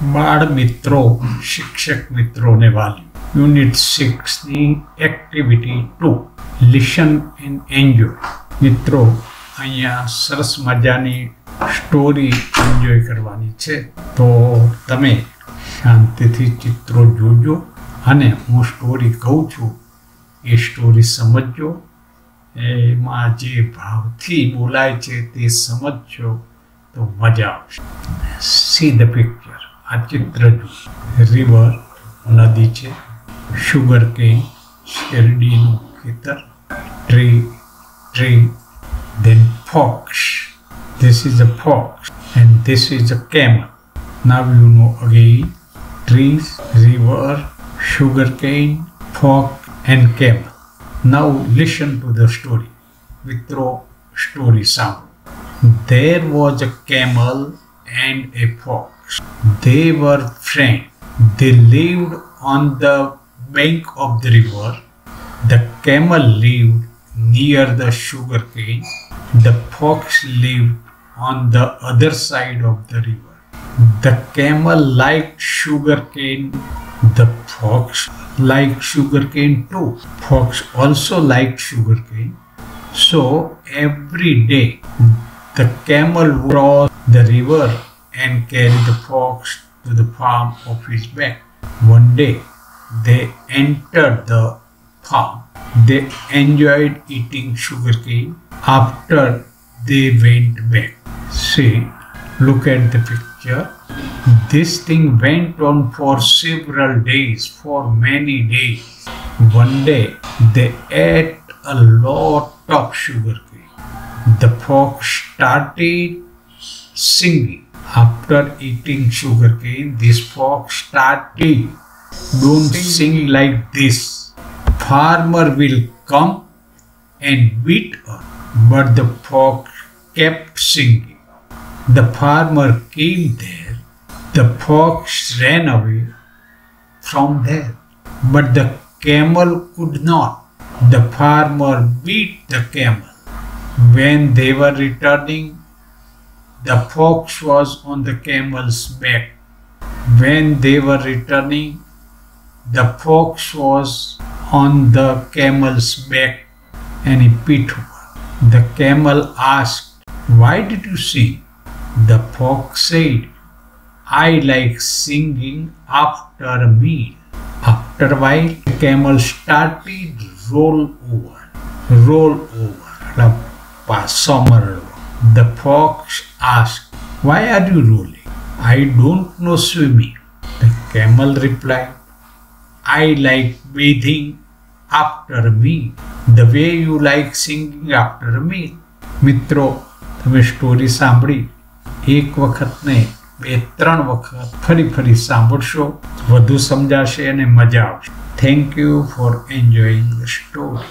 બાળ મિત્રો, શિક્ષક મિત્રોને વાલી. Unit સિક્સની activity to listen and enjoy મિત્રો, અહીંયા સરસ મજાની સ્ટોરી એન્જોય કરવાની છે. તો તમે શાંતિથી ચિત્રો જોજો અને હું સ્ટોરી કહું છું, એ સ્ટોરી સમજજો. એમાં જે ભાવથી બોલાય છે તે સમજજો, તો મજા આવશે. સી ધ પિક્ચર આ ચિત્ર જો રિવર નદી છે શુગર કેન શેરડીનું ખેતર tree tree then fox this is a fox and this is a camel now you know again trees river sugarcane fox and camel now listen to the story મિત્રો story સાંભળો there was a camel and a fox they were friends they lived on the bank of the river the camel lived near the sugar cane. the fox lived on the other side of the river. The camel liked sugar cane. The fox liked sugar cane too. Fox also liked sugar cane. So every day the camel would cross the river and carry the fox to the farm of his back. One day they entered the farm. They enjoyed eating sugarcane after they went back. See, look at the picture. This thing went on for several days, for many days. One day they ate a lot of sugarcane. The fox started singing. After eating sugarcane, this fox started. Don't sing like this. Farmer will come and beat us. But the fox kept singing. The farmer came there. The fox ran away from there. But the camel could not. The farmer beat the camel. When they were returning, the fox was on the camel's back. When they were returning, the fox was on the camel's back and he beat her. The camel asked, Why did you sing? The fox said, I like singing after a meal. After a while, the camel started roll over, roll over, summer. The fox asked, Why are you rolling? I don't know swimming. The camel replied, I like bathing after me. The way you like singing after me. મિત્રો તમે story સાંભળી એક વખત ને બે ત્રણ વખત ફરી ફરી સાંભળશો વધુ સમજાશે અને મજા આવશે thank you for enjoying the story